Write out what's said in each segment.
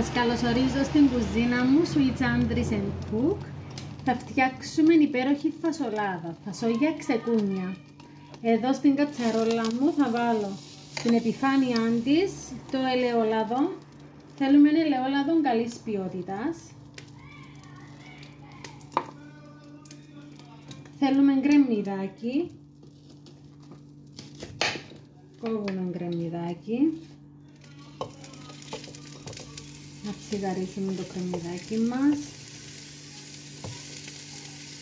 Σας καλωσορίζω στην κουζίνα μου, Sweet Andries and Cook. Θα φτιάξουμε υπέροχη φασολάδα, φασόγια ξεκούνια. Εδώ στην κατσαρόλα μου θα βάλω στην επιφάνειά της το ελαιόλαδο. Θέλουμε ένα ελαιόλαδο καλής ποιότητας. Θέλουμε γκρεμμυδάκι. Κόβουμε γκρεμμυδάκι. Να τσιγαρίσουμε το κρεμμυδάκι μας.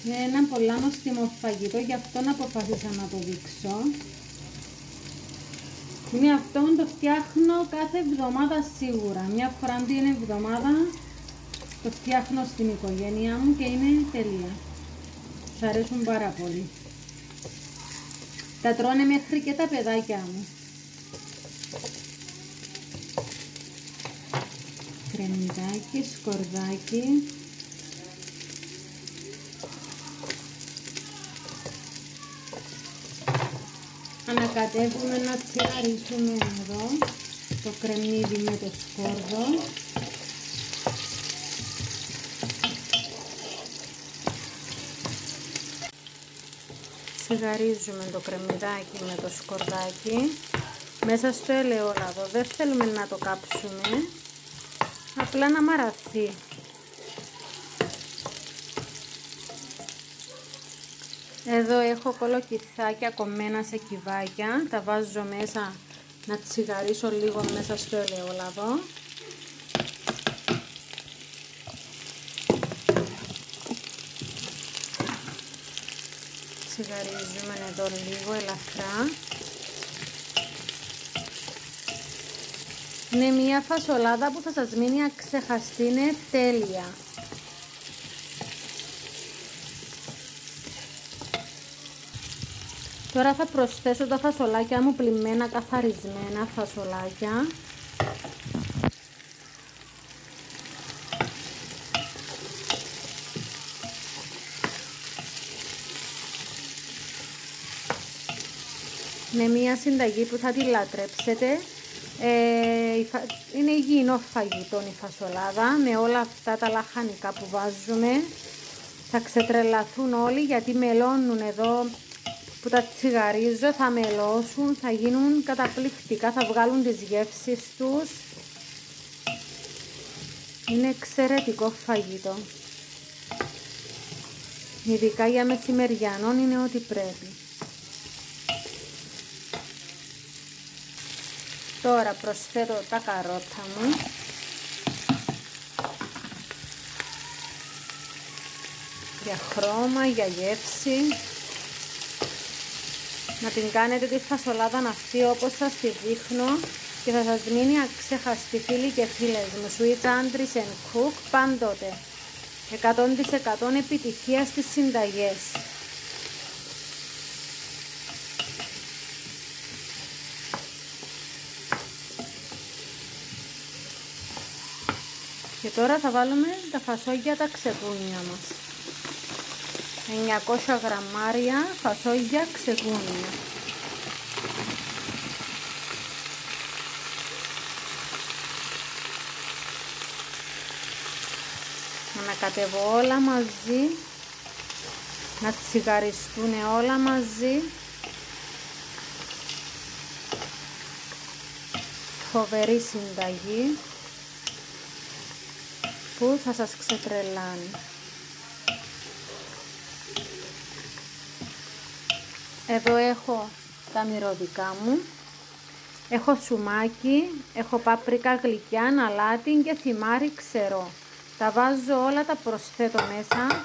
Είναι ένα πολλά νοστιμό φαγητό, γι' αυτό να αποφάσισα να το δείξω. Είναι αυτό το φτιάχνω κάθε εβδομάδα σίγουρα. Μια φορά την εβδομάδα το φτιάχνω στην οικογένειά μου και είναι τελεία. Σ' αρέσουν πάρα πολύ. Τα τρώνε μέχρι και τα παιδάκια μου. Κρεμμυδάκι, σκορδάκι ανακατεύουμε να τσιγαρίσουμε εδώ το κρεμμύδι με το σκόρδο. Τσιγαρίζουμε το κρεμμυδάκι με το σκορδάκι. Μέσα στο ελαιόλαδο δεν θέλουμε να το κάψουμε απλά να μαραθεί. Εδώ έχω κολοκυθάκια κομμένα σε κυβάκια, τα βάζω μέσα να τσιγαρίσω λίγο μέσα στο ελαιόλαδο. Τσιγαρίζουμε εδώ λίγο ελαφρά. Είναι μια φασολάδα που θα σας μείνει αξεχαστή, είναι τέλεια. Τώρα θα προσθέσω τα φασολάκια μου πλημμένα, καθαρισμένα φασολάκια. Με μια συνταγή που θα τη λατρέψετε ε, είναι υγιεινό φαγητό η φασολάδα με όλα αυτά τα λαχανικά που βάζουμε. Θα ξετρελαθούν όλοι γιατί μελώνουν εδώ που τα τσιγαρίζω, θα μελώσουν, θα γίνουν καταπληκτικά, θα βγάλουν τις γεύσεις τους. Είναι εξαιρετικό φαγητό. Ειδικά για μεσημεριανών είναι ό,τι πρέπει. Τώρα προσθέτω τα καρότα μου. Για χρώμα, για γεύση. Να την κάνετε τη φασολάδα αυτή όπως σας τη δείχνω και θα σας μείνει αξεχαστή φίλοι και φίλες μου. Sweet Andries and Cook πάντοτε. 100% επιτυχίας στις συνταγές. Και τώρα θα βάλουμε τα φασόγια τα ξεκούνια μας. 900 γραμμάρια φασόγια ξεκούνια. Να κατεβώ όλα μαζί, να τσιγαριστούν όλα μαζί. Φοβερή συνταγή που θα σας ξετρελάνει. Εδώ έχω τα μυρωδικά μου. Έχω σουμάκι, έχω πάπρικα γλυκιά, αλάτι και θυμάρι ξερό. Τα βάζω όλα, τα προσθέτω μέσα.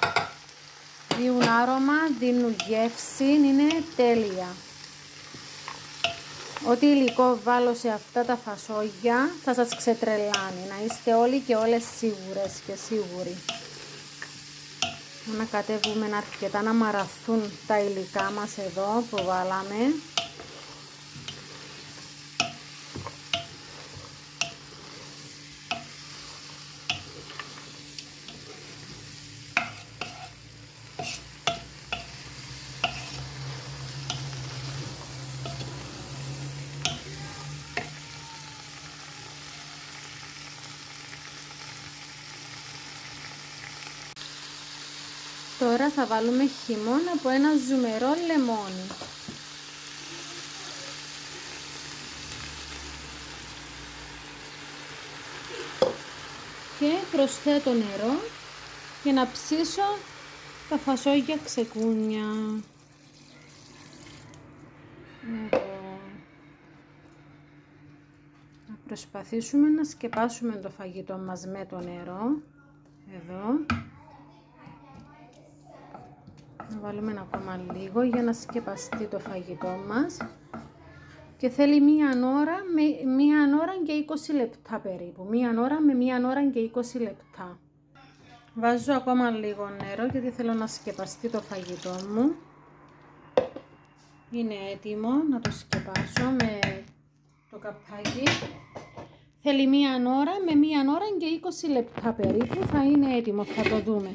Δίνουν άρωμα, δίνουν γεύση, είναι τέλεια. Ό,τι υλικό βάλω σε αυτά τα φασόγια θα σας ξετρελάνει. Να είστε όλοι και όλες σίγουρες και σίγουροι. Να κατέβουμε αρκετά να μαραθούν τα υλικά μας εδώ που βάλαμε. Τώρα θα βάλουμε χυμόν από ένα ζουμερό λεμόνι. Και προσθέτω νερό για να ψήσω τα φασόγια ξεκούνια. Εδώ. Να προσπαθήσουμε να σκεπάσουμε το φαγητό μας με το νερό. Εδώ. Να βάλουμε ακόμα λίγο για να σκεπαστεί το φαγητό μας. Και θέλει μία ώρα, με, μία ώρα και 20 λεπτά περίπου. Μία ώρα με μία ώρα και 20 λεπτά. Βάζω ακόμα λίγο νερό γιατί θέλω να σκεπαστεί το φαγητό μου. Είναι έτοιμο να το σκεπάσω με το καπάκι. Θέλει μία ώρα, με μία ώρα και 20 λεπτά περίπου θα είναι έτοιμο, θα το δούμε.